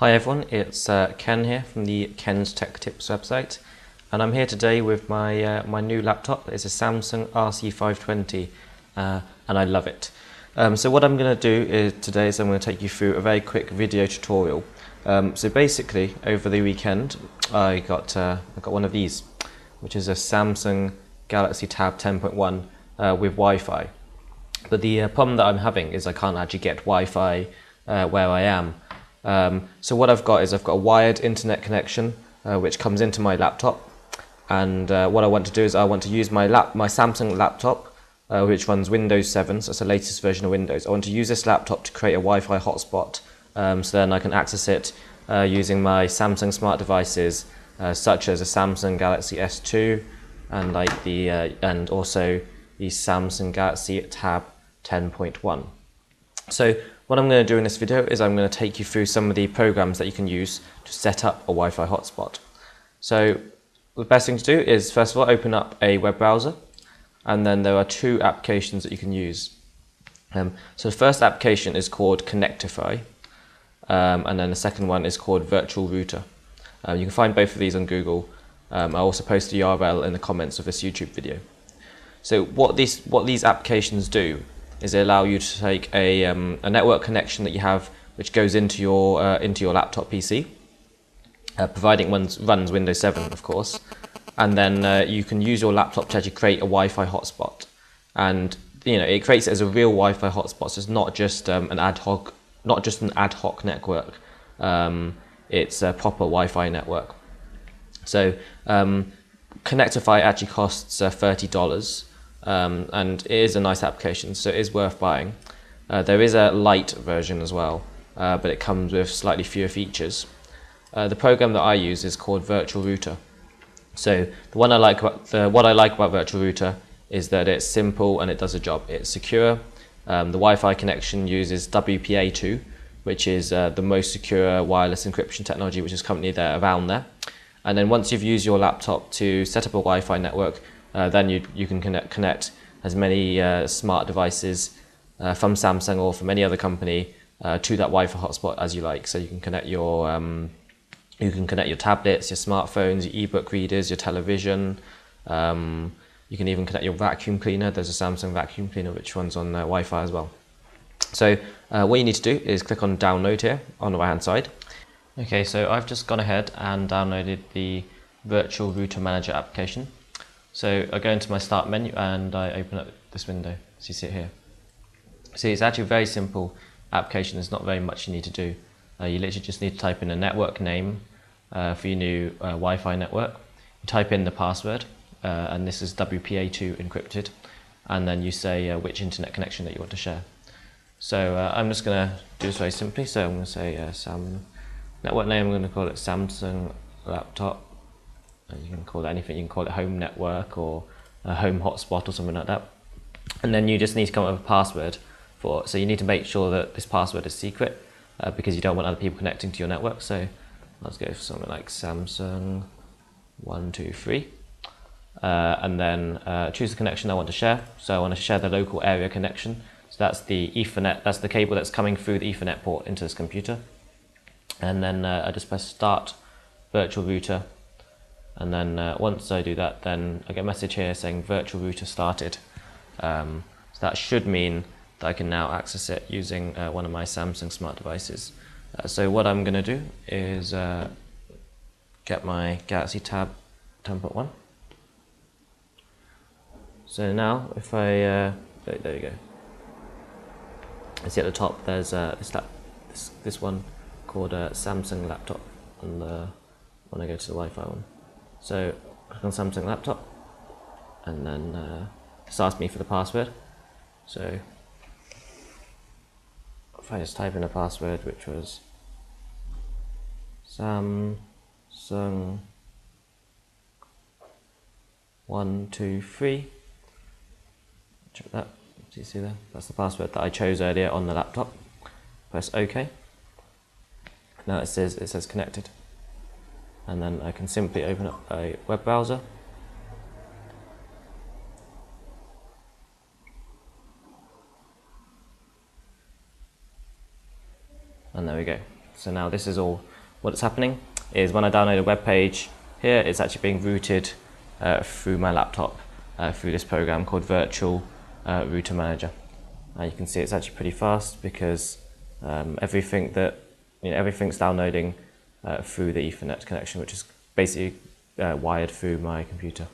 Hi everyone, it's uh, Ken here from the Ken's Tech Tips website, and I'm here today with my uh, my new laptop. It's a Samsung RC520, uh, and I love it. Um, so what I'm going to do is today is I'm going to take you through a very quick video tutorial. Um, so basically, over the weekend, I got uh, I got one of these, which is a Samsung Galaxy Tab 10.1 uh, with Wi-Fi. But the uh, problem that I'm having is I can't actually get Wi-Fi uh, where I am. Um, so what I've got is I've got a wired internet connection uh, which comes into my laptop. And uh, what I want to do is I want to use my lap my Samsung laptop uh, which runs Windows 7 so it's the latest version of Windows. I want to use this laptop to create a Wi-Fi hotspot um, so then I can access it uh, using my Samsung smart devices uh, such as a Samsung Galaxy S2 and like the uh, and also the Samsung Galaxy Tab 10.1 so what I'm going to do in this video is I'm going to take you through some of the programs that you can use to set up a Wi-Fi hotspot. So the best thing to do is first of all open up a web browser and then there are two applications that you can use. Um, so the first application is called Connectify um, and then the second one is called Virtual Router. Um, you can find both of these on Google. Um, I'll also post the URL in the comments of this YouTube video. So what these, what these applications do is they allow you to take a, um, a network connection that you have which goes into your, uh, into your laptop PC, uh, providing runs, runs Windows 7 of course, and then uh, you can use your laptop to actually create a Wi-Fi hotspot. And you know it creates it as a real Wi-Fi hotspot, so it's not just um, an ad hoc, not just an ad hoc network. Um, it's a proper Wi-Fi network. So um, Connectify actually costs uh, thirty dollars um, and it is a nice application, so it is worth buying. Uh, there is a light version as well, uh, but it comes with slightly fewer features. Uh, the program that I use is called Virtual Router. So the one I like about the, what I like about Virtual Router is that it's simple and it does a job. It's secure. Um, the Wi-Fi connection uses WPA2, which is uh, the most secure wireless encryption technology which is currently there around there. And then once you've used your laptop to set up a Wi-Fi network, uh, then you, you can connect, connect as many uh, smart devices uh, from Samsung or from any other company uh, to that Wi-Fi hotspot as you like. So you can connect your um, you can connect your tablets, your smartphones, your ebook readers, your television. Um, you can even connect your vacuum cleaner. There's a Samsung vacuum cleaner which runs on uh, Wi-Fi as well. So what you need to do is click on download here on the right hand side. Okay, so I've just gone ahead and downloaded the Virtual Router Manager application. So I go into my start menu and I open up this window, so you see it here. See, it's actually a very simple application, there's not very much you need to do. Uh, you literally just need to type in a network name uh, for your new uh, Wi-Fi network. You type in the password, uh, and this is WPA2 encrypted, and then you say uh, which internet connection that you want to share. So uh, I'm just going to do this very simply, so I'm going to say Sam network name, I'm going to call it Samsung laptop you can call it anything, you can call it home network or a home hotspot or something like that. And then you just need to come up with a password for. So you need to make sure that this password is secret uh, because you don't want other people connecting to your network. So let's go for something like Samsung 123. Uh, and then uh, choose the connection I want to share. So I want to share the local area connection. So that's the Ethernet, that's the cable that's coming through the Ethernet port into this computer. And then uh, I just press start virtual router and then uh, once I do that, then I get a message here saying virtual router started. Um, so that should mean that I can now access it using uh, one of my Samsung smart devices. Uh, so what I'm going to do is uh, get my Galaxy Tab 10.1. So now if I, uh, there, there you go. I see at the top there's uh, this, this, this one called Samsung laptop and the, when I go to the Wi-Fi one. So click on Samsung laptop and then uh, just ask me for the password. So if I just type in a password which was Samsung one two three. Check that. Do you see that? That's the password that I chose earlier on the laptop. Press OK. Now it says it says connected and then I can simply open up a web browser and there we go So now this is all what's happening is when I download a web page here, it's actually being routed uh, through my laptop uh, through this program called Virtual uh, Router Manager. Now you can see it's actually pretty fast because um, everything that you know, everything's downloading through the Ethernet connection, which is basically uh, wired through my computer.